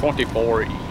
24E.